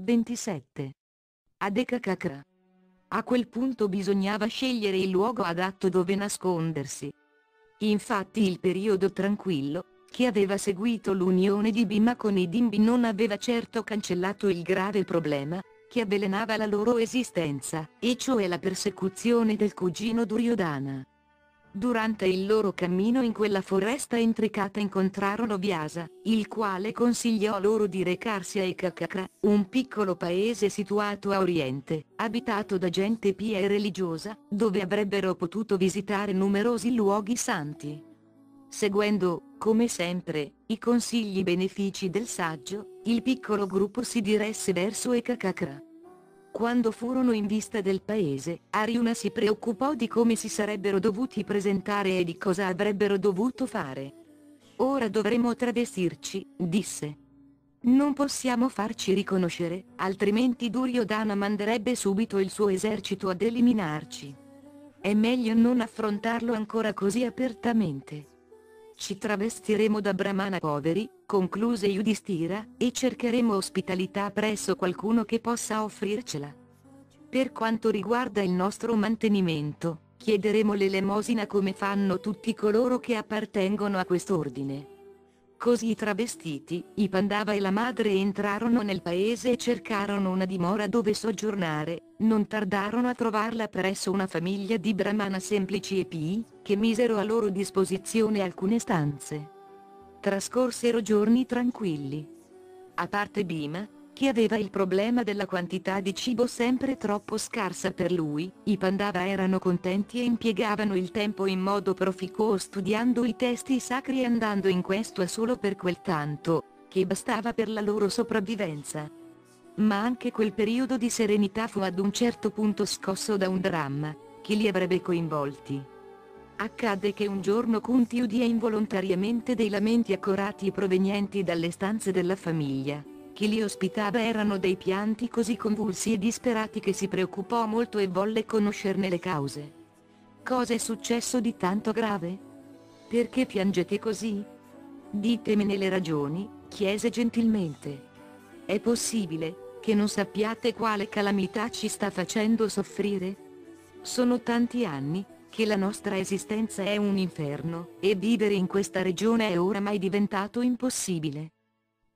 27. Adekakakra. A quel punto bisognava scegliere il luogo adatto dove nascondersi. Infatti il periodo tranquillo, che aveva seguito l'unione di Bima con i Dimbi non aveva certo cancellato il grave problema, che avvelenava la loro esistenza, e cioè la persecuzione del cugino Duryodhana. Durante il loro cammino in quella foresta intricata incontrarono Vyasa, il quale consigliò loro di recarsi a Ekakakra, un piccolo paese situato a oriente, abitato da gente pia e religiosa, dove avrebbero potuto visitare numerosi luoghi santi. Seguendo, come sempre, i consigli benefici del saggio, il piccolo gruppo si diresse verso Ekakakra. Quando furono in vista del paese, Ariuna si preoccupò di come si sarebbero dovuti presentare e di cosa avrebbero dovuto fare. Ora dovremo travestirci, disse. Non possiamo farci riconoscere, altrimenti Duryodhana manderebbe subito il suo esercito ad eliminarci. È meglio non affrontarlo ancora così apertamente. Ci travestiremo da brahmana poveri, concluse Yudhishthira, e cercheremo ospitalità presso qualcuno che possa offrircela. Per quanto riguarda il nostro mantenimento, chiederemo l'elemosina come fanno tutti coloro che appartengono a quest'ordine. Così travestiti, i Pandava e la madre entrarono nel paese e cercarono una dimora dove soggiornare, non tardarono a trovarla presso una famiglia di brahmana semplici e pii, che misero a loro disposizione alcune stanze. Trascorsero giorni tranquilli. A parte Bima, che aveva il problema della quantità di cibo sempre troppo scarsa per lui, i Pandava erano contenti e impiegavano il tempo in modo proficuo studiando i testi sacri e andando in questo solo per quel tanto, che bastava per la loro sopravvivenza. Ma anche quel periodo di serenità fu ad un certo punto scosso da un dramma, che li avrebbe coinvolti. Accadde che un giorno Kunti udì involontariamente dei lamenti accorati provenienti dalle stanze della famiglia chi li ospitava erano dei pianti così convulsi e disperati che si preoccupò molto e volle conoscerne le cause. Cosa è successo di tanto grave? Perché piangete così? Ditemene le ragioni, chiese gentilmente. È possibile, che non sappiate quale calamità ci sta facendo soffrire? Sono tanti anni, che la nostra esistenza è un inferno, e vivere in questa regione è oramai diventato impossibile.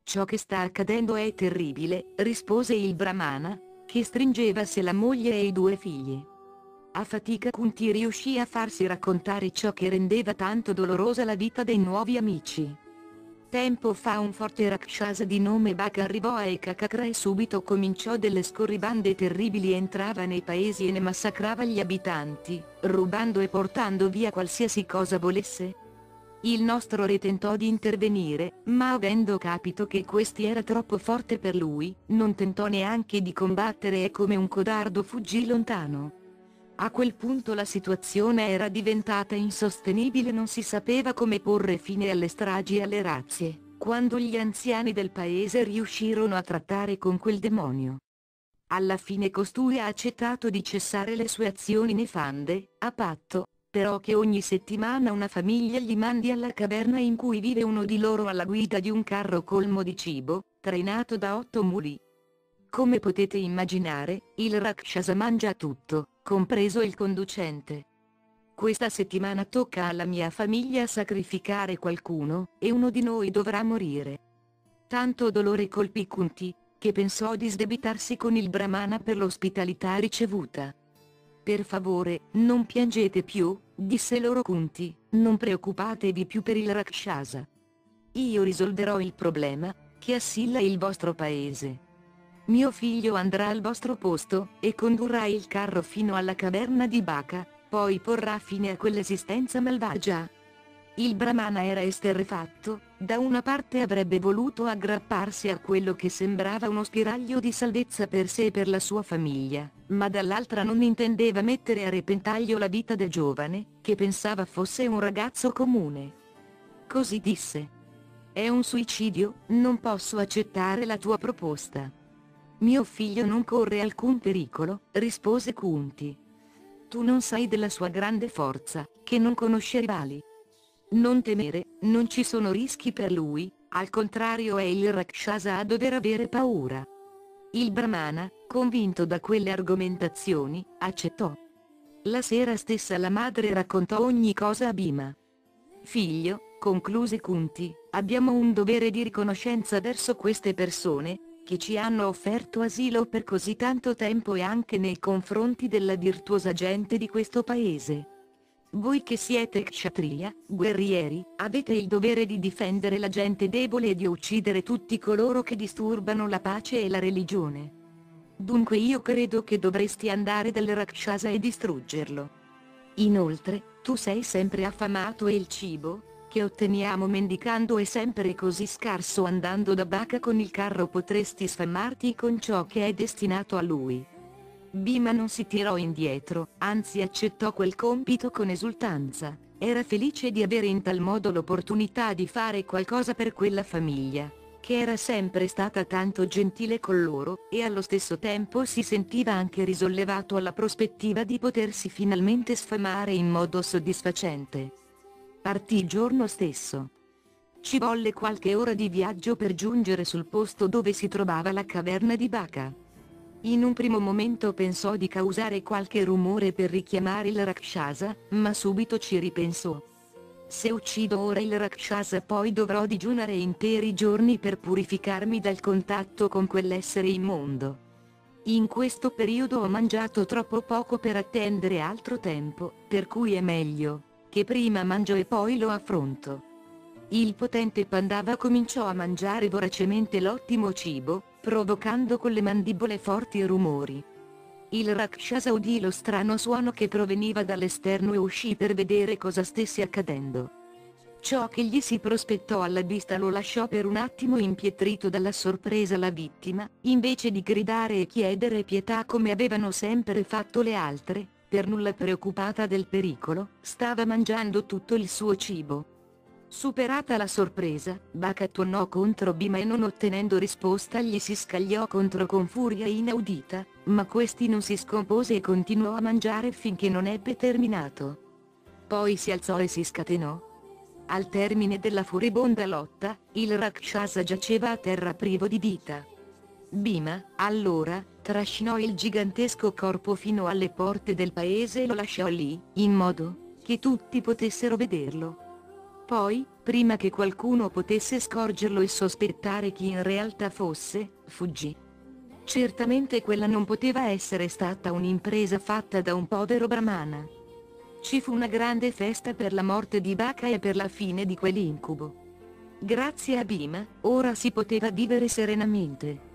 Ciò che sta accadendo è terribile, rispose il brahmana, che stringeva se la moglie e i due figli. A fatica Kunti riuscì a farsi raccontare ciò che rendeva tanto dolorosa la vita dei nuovi amici. Tempo fa un forte Rakshasa di nome Baka arrivò a Ekakakra e subito cominciò delle scorribande terribili entrava nei paesi e ne massacrava gli abitanti, rubando e portando via qualsiasi cosa volesse, il nostro re tentò di intervenire, ma avendo capito che questi era troppo forte per lui, non tentò neanche di combattere e come un codardo fuggì lontano. A quel punto la situazione era diventata insostenibile non si sapeva come porre fine alle stragi e alle razzie, quando gli anziani del paese riuscirono a trattare con quel demonio. Alla fine costui ha accettato di cessare le sue azioni nefande, a patto, però che ogni settimana una famiglia gli mandi alla caverna in cui vive uno di loro alla guida di un carro colmo di cibo, trainato da otto muli. Come potete immaginare, il Rakshasa mangia tutto, compreso il conducente. Questa settimana tocca alla mia famiglia sacrificare qualcuno, e uno di noi dovrà morire. Tanto dolore colpì Kunti, che pensò di sdebitarsi con il Brahmana per l'ospitalità ricevuta. Per favore, non piangete più, disse loro Kunti, non preoccupatevi più per il Rakshasa. Io risolverò il problema, che assilla il vostro paese. Mio figlio andrà al vostro posto, e condurrà il carro fino alla caverna di Baka, poi porrà fine a quell'esistenza malvagia. Il brahmana era esterrefatto, da una parte avrebbe voluto aggrapparsi a quello che sembrava uno spiraglio di salvezza per sé e per la sua famiglia, ma dall'altra non intendeva mettere a repentaglio la vita del giovane, che pensava fosse un ragazzo comune. Così disse. È un suicidio, non posso accettare la tua proposta. Mio figlio non corre alcun pericolo, rispose Kunti. Tu non sai della sua grande forza, che non conosce rivali. Non temere, non ci sono rischi per lui, al contrario è il Rakshasa a dover avere paura. Il Brahmana, convinto da quelle argomentazioni, accettò. La sera stessa la madre raccontò ogni cosa a Bhima. Figlio, concluse Kunti, abbiamo un dovere di riconoscenza verso queste persone, che ci hanno offerto asilo per così tanto tempo e anche nei confronti della virtuosa gente di questo paese. Voi che siete kshatriya, guerrieri, avete il dovere di difendere la gente debole e di uccidere tutti coloro che disturbano la pace e la religione. Dunque io credo che dovresti andare dal Rakshasa e distruggerlo. Inoltre, tu sei sempre affamato e il cibo, che otteniamo mendicando è sempre così scarso andando da Bacca con il carro potresti sfamarti con ciò che è destinato a lui. Bima non si tirò indietro, anzi accettò quel compito con esultanza, era felice di avere in tal modo l'opportunità di fare qualcosa per quella famiglia, che era sempre stata tanto gentile con loro, e allo stesso tempo si sentiva anche risollevato alla prospettiva di potersi finalmente sfamare in modo soddisfacente. Partì il giorno stesso. Ci volle qualche ora di viaggio per giungere sul posto dove si trovava la caverna di Baca. In un primo momento pensò di causare qualche rumore per richiamare il Rakshasa, ma subito ci ripensò. Se uccido ora il Rakshasa poi dovrò digiunare interi giorni per purificarmi dal contatto con quell'essere immondo. In questo periodo ho mangiato troppo poco per attendere altro tempo, per cui è meglio, che prima mangio e poi lo affronto. Il potente Pandava cominciò a mangiare voracemente l'ottimo cibo, provocando con le mandibole forti rumori. Il Rakshasa udì lo strano suono che proveniva dall'esterno e uscì per vedere cosa stesse accadendo. Ciò che gli si prospettò alla vista lo lasciò per un attimo impietrito dalla sorpresa la vittima, invece di gridare e chiedere pietà come avevano sempre fatto le altre, per nulla preoccupata del pericolo, stava mangiando tutto il suo cibo. Superata la sorpresa, Baka tornò contro Bima e non ottenendo risposta gli si scagliò contro con furia inaudita, ma questi non si scompose e continuò a mangiare finché non ebbe terminato. Poi si alzò e si scatenò. Al termine della furibonda lotta, il Rakshasa giaceva a terra privo di vita. Bima, allora, trascinò il gigantesco corpo fino alle porte del paese e lo lasciò lì, in modo che tutti potessero vederlo. Poi, prima che qualcuno potesse scorgerlo e sospettare chi in realtà fosse, fuggì. Certamente quella non poteva essere stata un'impresa fatta da un povero brahmana. Ci fu una grande festa per la morte di Baka e per la fine di quell'incubo. Grazie a Bhima, ora si poteva vivere serenamente.